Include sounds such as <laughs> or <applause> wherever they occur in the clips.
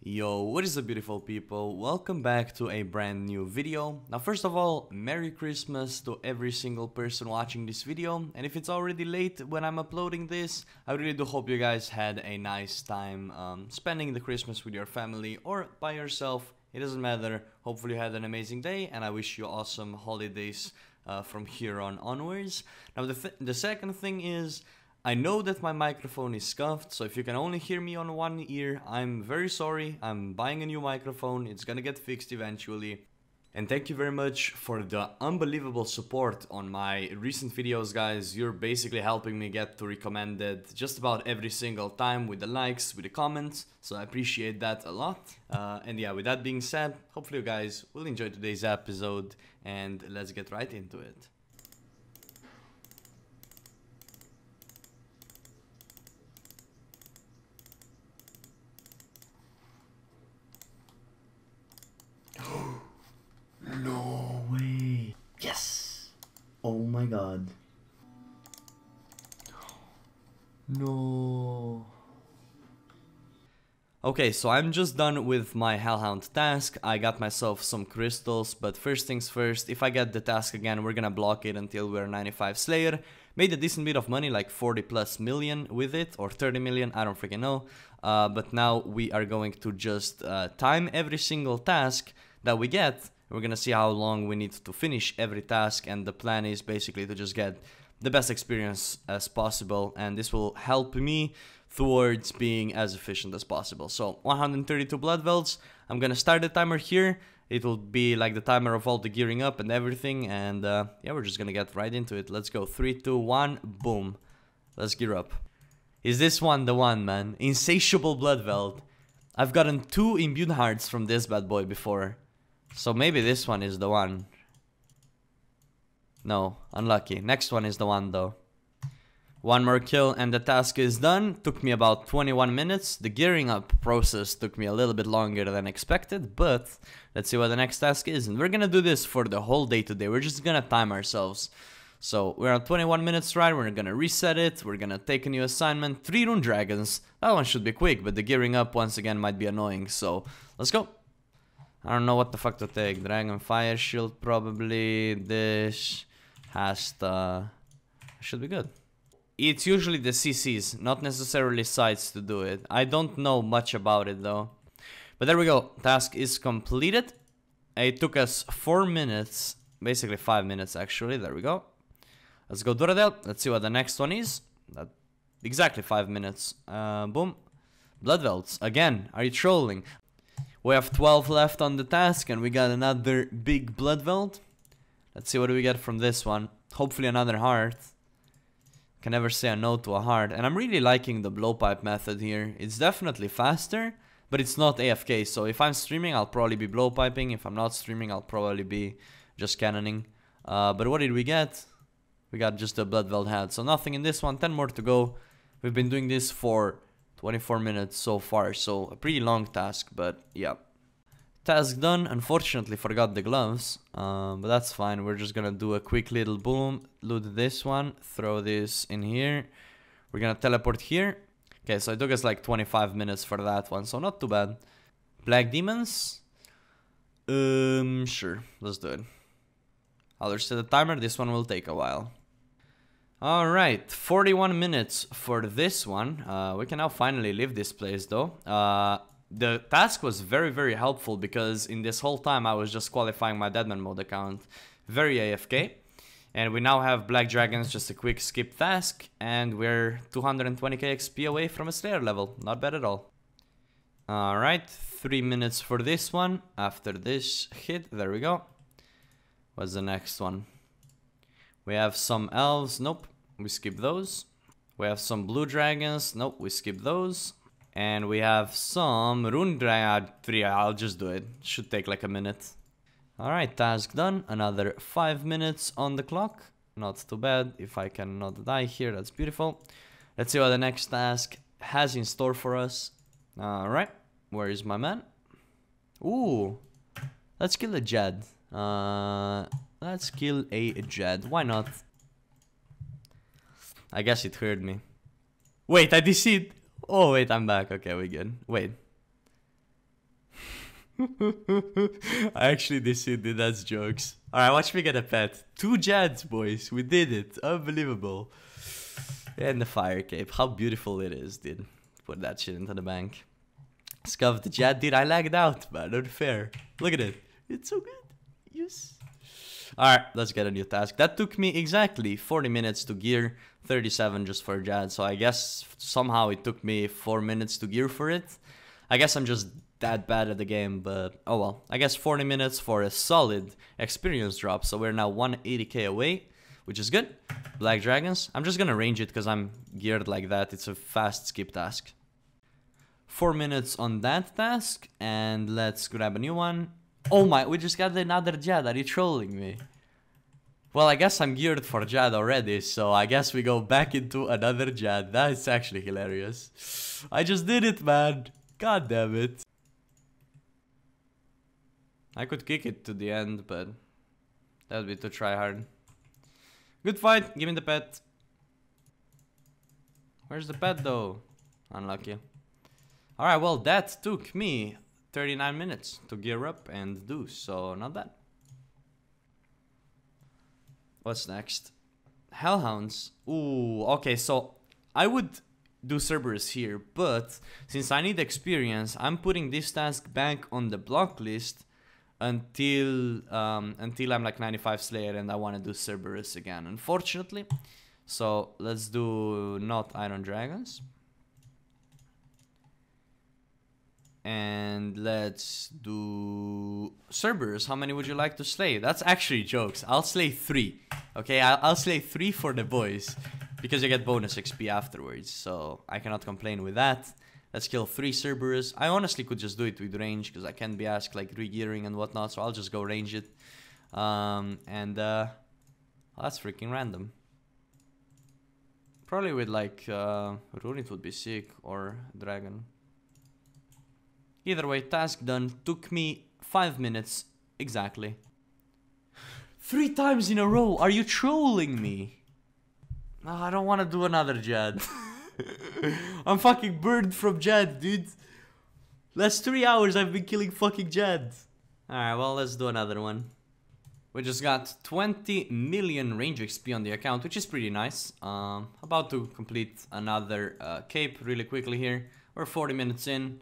Yo, what is up beautiful people? Welcome back to a brand new video. Now first of all, Merry Christmas to every single person watching this video. And if it's already late when I'm uploading this, I really do hope you guys had a nice time um, spending the Christmas with your family or by yourself. It doesn't matter. Hopefully you had an amazing day and I wish you awesome holidays uh, from here on onwards. Now the, th the second thing is I know that my microphone is scuffed, so if you can only hear me on one ear, I'm very sorry. I'm buying a new microphone, it's gonna get fixed eventually. And thank you very much for the unbelievable support on my recent videos, guys. You're basically helping me get to recommended just about every single time with the likes, with the comments, so I appreciate that a lot. Uh, and yeah, with that being said, hopefully you guys will enjoy today's episode, and let's get right into it. No way. Yes. Oh my god. No. Okay, so I'm just done with my Hellhound task. I got myself some crystals, but first things first, if I get the task again, we're gonna block it until we're 95 Slayer. Made a decent bit of money, like 40 plus million with it, or 30 million, I don't freaking know. Uh, but now we are going to just uh, time every single task that we get. We're gonna see how long we need to finish every task, and the plan is basically to just get the best experience as possible, and this will help me towards being as efficient as possible. So 132 blood velds, I'm gonna start the timer here. It will be like the timer of all the gearing up and everything, and uh, yeah, we're just gonna get right into it. Let's go, three, two, one, boom. Let's gear up. Is this one the one, man? Insatiable blood veld. I've gotten two imbued hearts from this bad boy before. So maybe this one is the one. No, unlucky. Next one is the one though. One more kill and the task is done. Took me about 21 minutes. The gearing up process took me a little bit longer than expected, but let's see what the next task is. And we're gonna do this for the whole day today. We're just gonna time ourselves. So we're on 21 minutes right, we're gonna reset it, we're gonna take a new assignment, 3 rune dragons. That one should be quick, but the gearing up once again might be annoying, so let's go. I don't know what the fuck to take. Dragon Fire Shield probably. This has the... Should be good. It's usually the CCs, not necessarily sites to do it. I don't know much about it though. But there we go. Task is completed. It took us 4 minutes. Basically 5 minutes actually. There we go. Let's go Duradel. Let's see what the next one is. That Exactly 5 minutes. Uh, boom. Blood Velds. Again, are you trolling? We have 12 left on the task and we got another big blood veld. Let's see what do we get from this one. Hopefully another heart. Can never say a no to a heart. And I'm really liking the blowpipe method here. It's definitely faster, but it's not AFK. So if I'm streaming, I'll probably be blowpiping. If I'm not streaming, I'll probably be just cannoning. Uh, but what did we get? We got just a blood veld head. So nothing in this one. 10 more to go. We've been doing this for 24 minutes so far, so a pretty long task, but yeah. Task done, unfortunately forgot the gloves, um, but that's fine, we're just gonna do a quick little boom, loot this one, throw this in here, we're gonna teleport here. Okay, so it took us like 25 minutes for that one, so not too bad. Black Demons? Um, sure, let's do it. I'll reset the timer, this one will take a while. Alright, 41 minutes for this one. Uh, we can now finally leave this place though. Uh, the task was very very helpful because in this whole time I was just qualifying my Deadman mode account. Very AFK. And we now have Black Dragons, just a quick skip task. And we're 220k XP away from a Slayer level. Not bad at all. Alright, 3 minutes for this one. After this hit, there we go. What's the next one? We have some elves. Nope. We skip those. We have some blue dragons. Nope. We skip those. And we have some rune dragon. Three. I'll just do it. Should take like a minute. Alright, task done. Another five minutes on the clock. Not too bad. If I cannot die here, that's beautiful. Let's see what the next task has in store for us. Alright. Where is my man? Ooh. Let's kill a Jad. Uh, let's kill a Jad. Why not? I guess it heard me. Wait, I it. Oh, wait, I'm back. Okay, we good. Wait. <laughs> I actually see did that's jokes. Alright, watch me get a pet. Two Jads, boys. We did it. Unbelievable. And the fire cape. How beautiful it is, dude. Put that shit into the bank. Scuff the Jad, dude. I lagged out, man. Unfair. Look at it. It's so good. Yes. Alright, let's get a new task. That took me exactly 40 minutes to gear, 37 just for Jad. So I guess somehow it took me 4 minutes to gear for it. I guess I'm just that bad at the game, but oh well. I guess 40 minutes for a solid experience drop, so we're now 180k away, which is good. Black Dragons, I'm just gonna range it because I'm geared like that, it's a fast skip task. 4 minutes on that task, and let's grab a new one. Oh my, we just got another Jad, are you trolling me? Well, I guess I'm geared for Jad already, so I guess we go back into another Jad. That's actually hilarious. I just did it, man. God damn it. I could kick it to the end, but that would be to try hard. Good fight, give me the pet. Where's the pet though? Unlucky. Alright, well that took me 39 minutes to gear up and do, so not bad. What's next? Hellhounds. Ooh, okay, so I would do Cerberus here, but since I need experience, I'm putting this task back on the block list until um, until I'm like 95 Slayer and I want to do Cerberus again, unfortunately. So let's do not Iron Dragons. And let's do Cerberus. How many would you like to slay? That's actually jokes. I'll slay three. Okay, I'll, I'll slay three for the boys. Because you get bonus XP afterwards. So I cannot complain with that. Let's kill three Cerberus. I honestly could just do it with range because I can't be asked like regearing and whatnot. So I'll just go range it. Um, and uh, well, that's freaking random. Probably with like uh, Runit would be sick or Dragon. Either way, task done. Took me five minutes exactly. Three times in a row. Are you trolling me? No, I don't want to do another Jad. <laughs> I'm fucking burned from Jad, dude. Last three hours I've been killing fucking Jad. Alright, well, let's do another one. We just got 20 million range XP on the account, which is pretty nice. Um, about to complete another uh, cape really quickly here. We're 40 minutes in.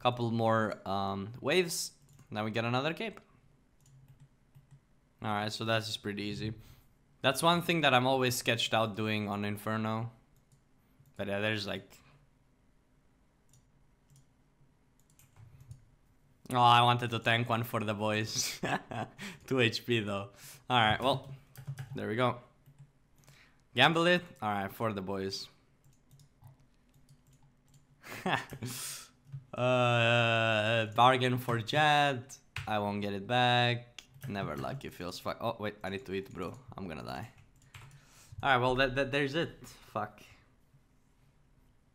Couple more um, waves. Now we get another cape. Alright, so that's just pretty easy. That's one thing that I'm always sketched out doing on Inferno. But yeah, there's like... Oh, I wanted to tank one for the boys. <laughs> 2 HP though. Alright, well, there we go. Gamble it? Alright, for the boys. <laughs> uh, bargain for Jad. I won't get it back. Never lucky feels fuck. Oh, wait, I need to eat, bro. I'm gonna die. Alright, well, that, that, there's it. Fuck.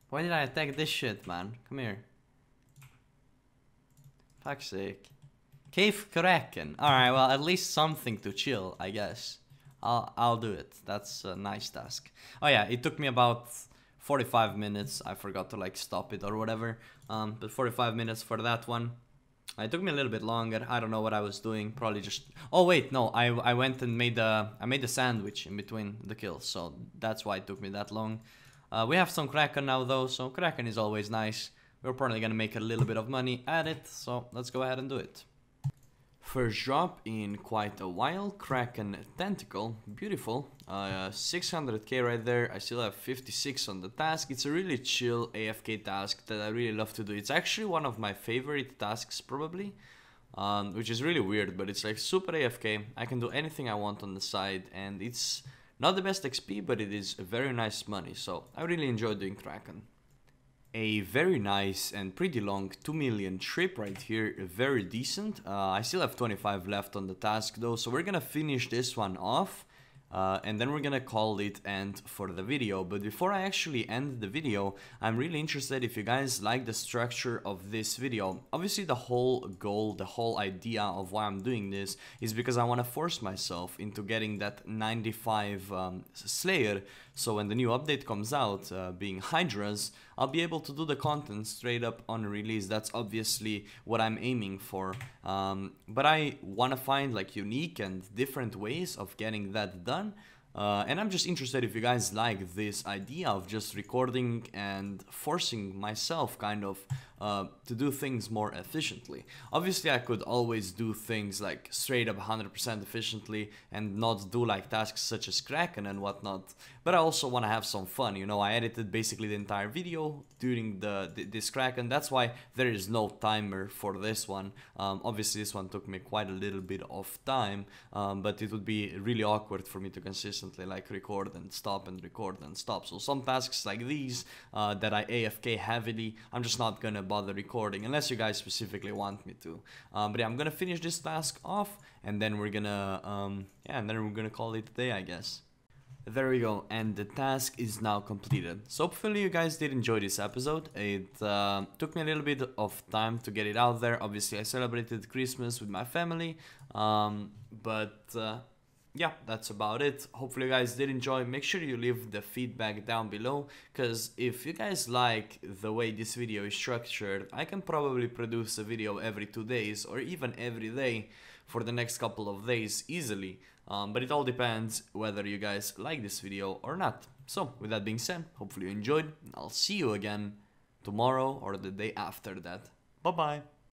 Why did I attack this shit, man? Come here. Fuck's sake. Cave Kraken. Alright, well, at least something to chill, I guess. I'll, I'll do it. That's a nice task. Oh yeah, it took me about 45 minutes. I forgot to like stop it or whatever. Um, but 45 minutes for that one. It took me a little bit longer. I don't know what I was doing. Probably just. Oh wait, no. I I went and made a I made a sandwich in between the kills, so that's why it took me that long. Uh, we have some Kraken now though, so Kraken is always nice. We're probably gonna make a little bit of money at it, so let's go ahead and do it. First drop in quite a while, Kraken Tentacle, beautiful, uh, 600k right there, I still have 56 on the task, it's a really chill AFK task that I really love to do, it's actually one of my favorite tasks probably, um, which is really weird, but it's like super AFK, I can do anything I want on the side, and it's not the best XP, but it is very nice money, so I really enjoy doing Kraken a very nice and pretty long 2 million trip right here, very decent. Uh, I still have 25 left on the task though, so we're gonna finish this one off. Uh, and then we're gonna call it end for the video. But before I actually end the video, I'm really interested if you guys like the structure of this video. Obviously the whole goal, the whole idea of why I'm doing this is because I want to force myself into getting that 95 um, Slayer So when the new update comes out, uh, being Hydra's, I'll be able to do the content straight up on release. That's obviously what I'm aiming for. Um, but I want to find like unique and different ways of getting that done. Uh, and I'm just interested if you guys like this idea of just recording and forcing myself kind of uh, to do things more efficiently. Obviously, I could always do things like straight up 100% efficiently and not do like tasks such as Kraken and whatnot. But I also want to have some fun. You know, I edited basically the entire video during the, the this Kraken. That's why there is no timer for this one. Um, obviously, this one took me quite a little bit of time, um, but it would be really awkward for me to consistently like record and stop and record and stop. So some tasks like these uh, that I AFK heavily, I'm just not gonna bother recording unless you guys specifically want me to. Um, but yeah, I'm gonna finish this task off and then we're gonna, um, yeah, and then we're gonna call it a day, I guess. There we go, and the task is now completed. So hopefully you guys did enjoy this episode. It uh, took me a little bit of time to get it out there. Obviously I celebrated Christmas with my family, um, but uh, yeah, that's about it. Hopefully you guys did enjoy. Make sure you leave the feedback down below, because if you guys like the way this video is structured, I can probably produce a video every two days or even every day for the next couple of days easily. Um, but it all depends whether you guys like this video or not. So with that being said, hopefully you enjoyed. I'll see you again tomorrow or the day after that. Bye bye.